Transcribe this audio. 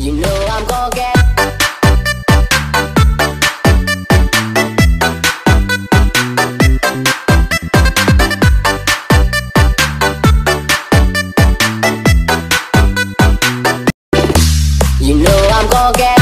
You know I'm gonna get You know I'm gonna